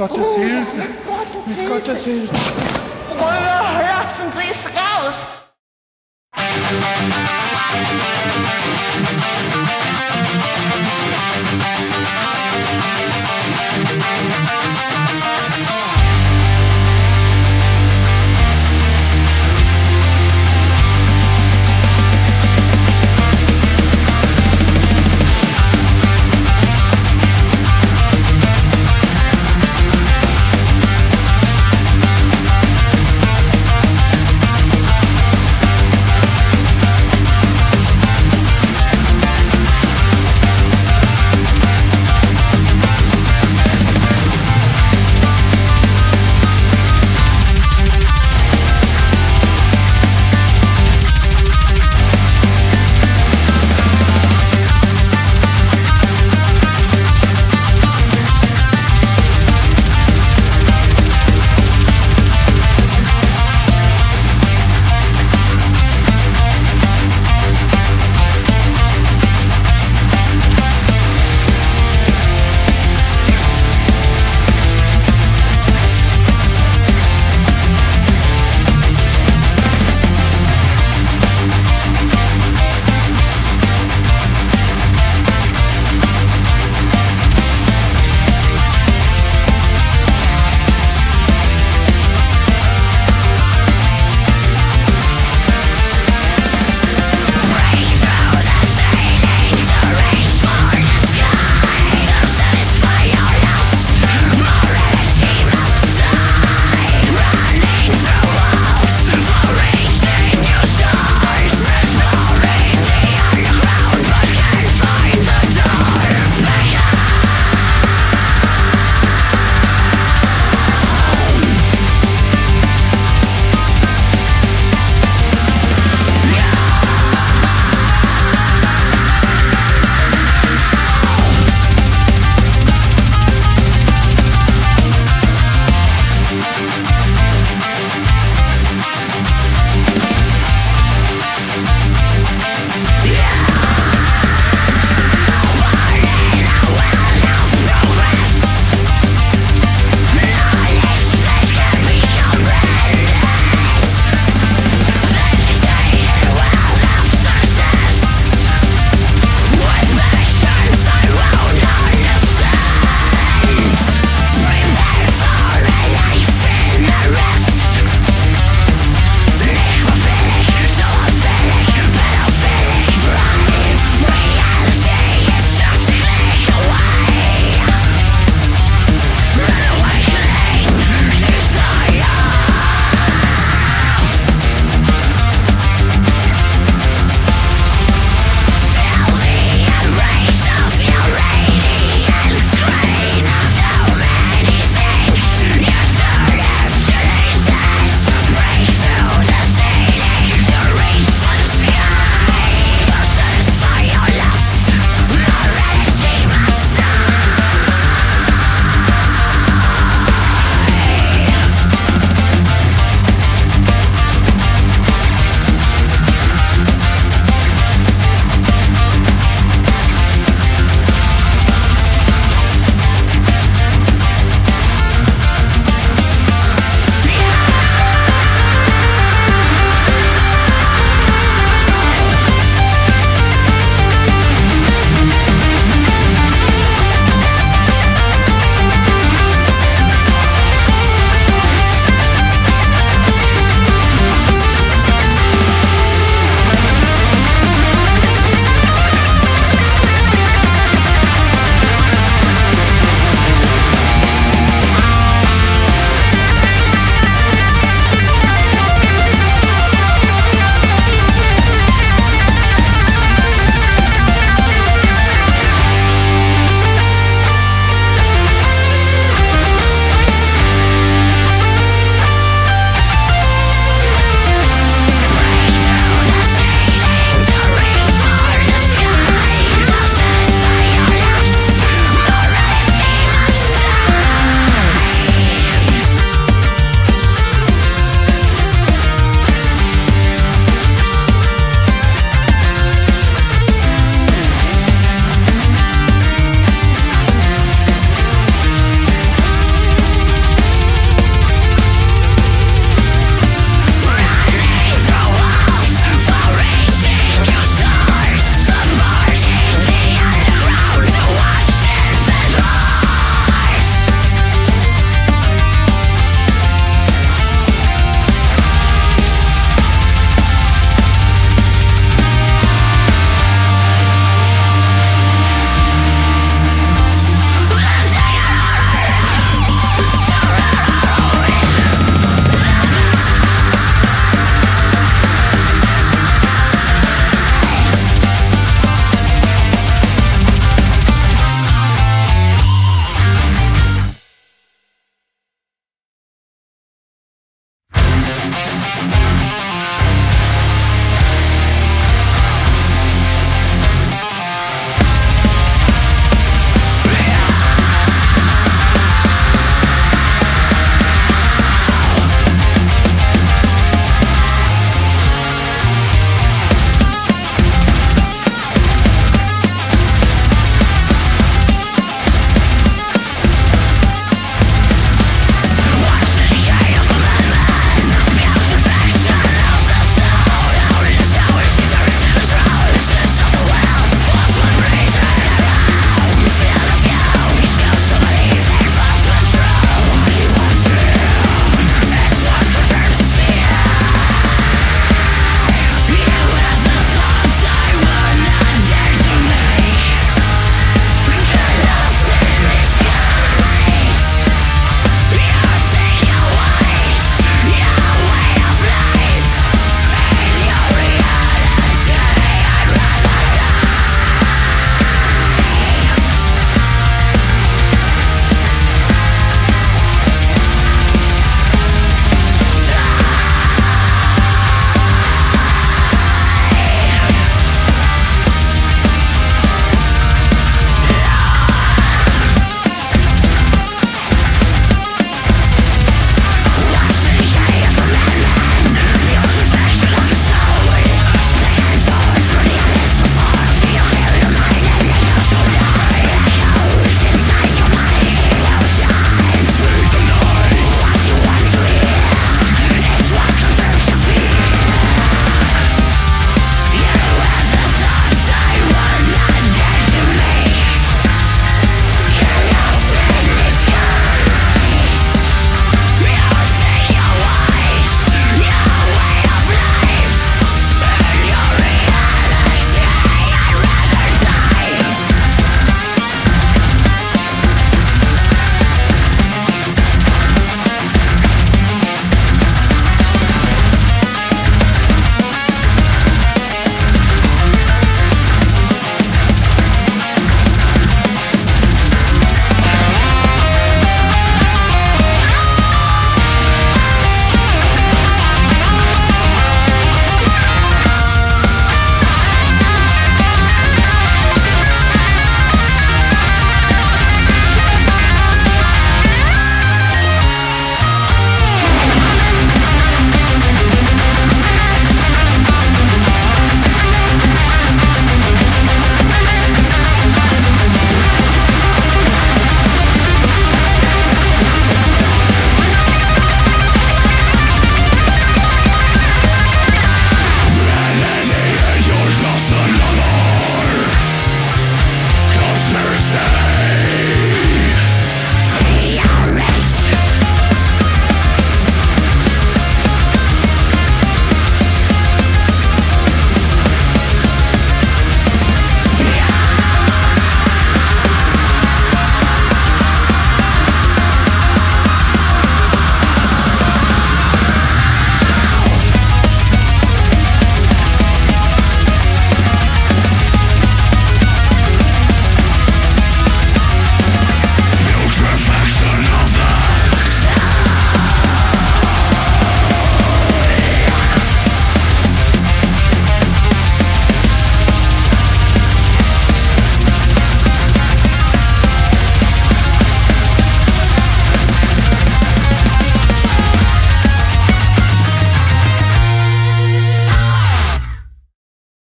herausströmen. Mit Gottes Oh,